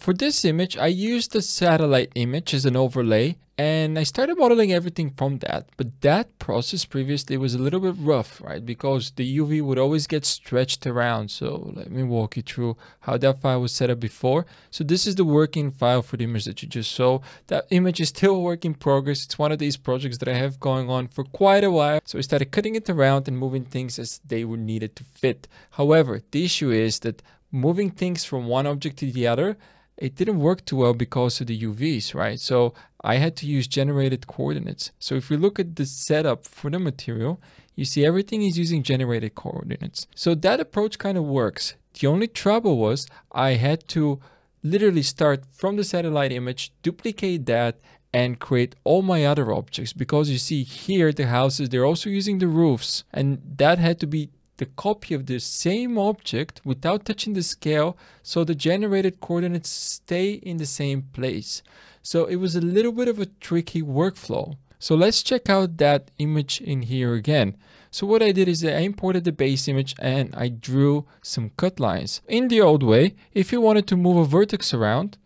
for this image, I used the satellite image as an overlay and I started modeling everything from that. But that process previously was a little bit rough, right? Because the UV would always get stretched around. So let me walk you through how that file was set up before. So this is the working file for the image that you just saw. That image is still a work in progress. It's one of these projects that I have going on for quite a while. So I started cutting it around and moving things as they were needed to fit. However, the issue is that moving things from one object to the other it didn't work too well because of the UVs, right? So I had to use generated coordinates. So if we look at the setup for the material, you see everything is using generated coordinates. So that approach kind of works. The only trouble was I had to literally start from the satellite image, duplicate that, and create all my other objects because you see here the houses, they're also using the roofs and that had to be the copy of the same object without touching the scale so the generated coordinates stay in the same place. So it was a little bit of a tricky workflow. So let's check out that image in here again. So what I did is I imported the base image and I drew some cut lines. In the old way, if you wanted to move a vertex around,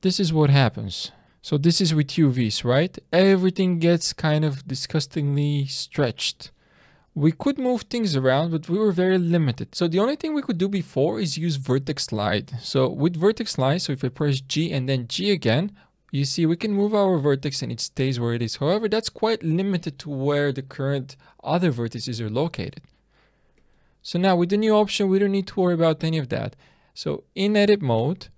this is what happens. So this is with UVs, right? Everything gets kind of disgustingly stretched we could move things around, but we were very limited. So the only thing we could do before is use vertex slide. So with vertex slide, so if I press G and then G again, you see we can move our vertex and it stays where it is. However, that's quite limited to where the current other vertices are located. So now with the new option, we don't need to worry about any of that. So in edit mode,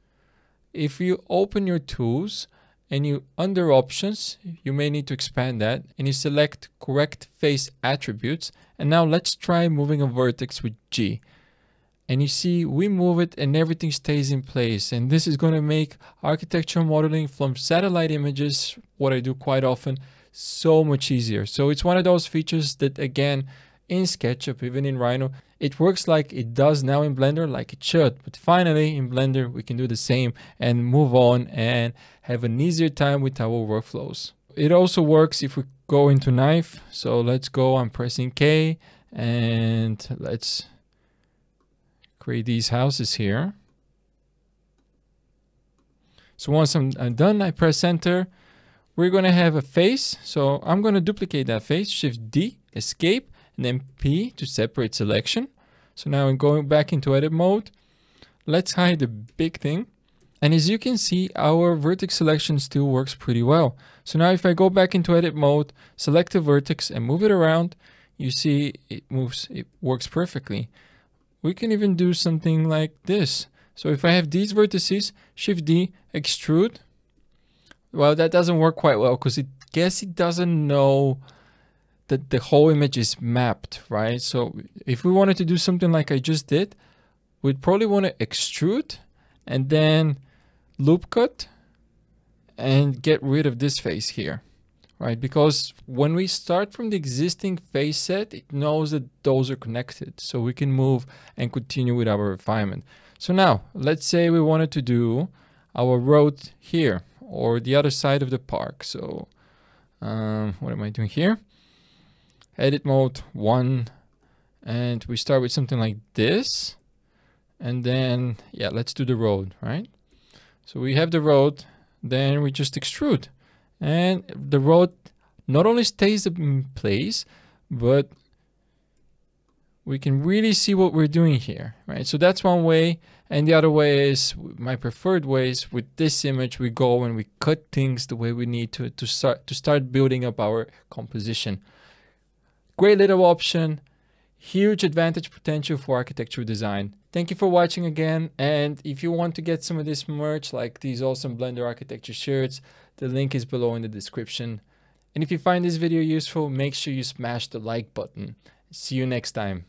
if you open your tools, and you under options you may need to expand that. And you select correct face attributes. And now let's try moving a vertex with G. And you see we move it and everything stays in place. And this is going to make architectural modeling from satellite images what I do quite often so much easier. So it's one of those features that again in SketchUp even in Rhino it works like it does now in Blender like it should. But finally in Blender, we can do the same and move on and have an easier time with our workflows. It also works if we go into knife. So let's go, I'm pressing K and let's create these houses here. So once I'm, I'm done, I press enter. We're going to have a face. So I'm going to duplicate that face, shift D, escape, and then P to separate selection. So now I'm going back into edit mode. Let's hide the big thing. And as you can see, our vertex selection still works pretty well. So now if I go back into edit mode, select a vertex and move it around, you see it moves, it works perfectly. We can even do something like this. So if I have these vertices, Shift D, extrude. Well, that doesn't work quite well because it guess it doesn't know that the whole image is mapped, right? So if we wanted to do something like I just did, we'd probably want to extrude and then loop cut and get rid of this face here, right? Because when we start from the existing face set, it knows that those are connected. So we can move and continue with our refinement. So now let's say we wanted to do our road here or the other side of the park. So um, what am I doing here? Edit mode one and we start with something like this. And then yeah let's do the road right? So we have the road then we just extrude. And the road not only stays in place but we can really see what we're doing here right? So that's one way. And the other way is my preferred ways with this image we go and we cut things the way we need to to start to start building up our composition Great little option, huge advantage potential for architecture design. Thank you for watching again. And if you want to get some of this merch, like these awesome Blender architecture shirts, the link is below in the description. And if you find this video useful, make sure you smash the like button. See you next time.